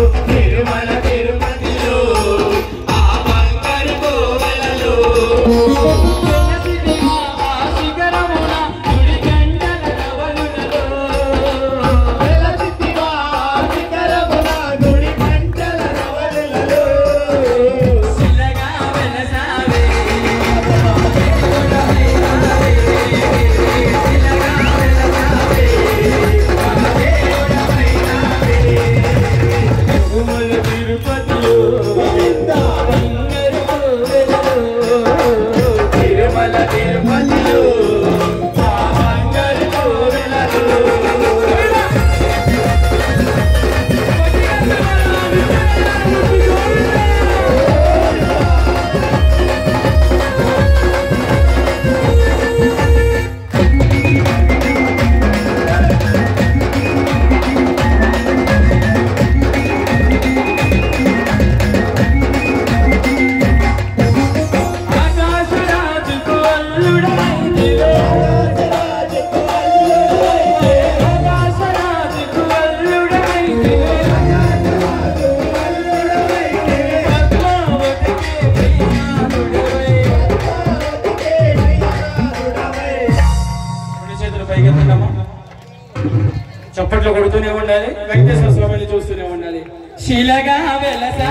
Look I. చప్పట్లు కొడుతూనే ఉండాలి వెంకటేశ్వర స్వామిని చూస్తూనే ఉండాలి. శిలగా వెలసా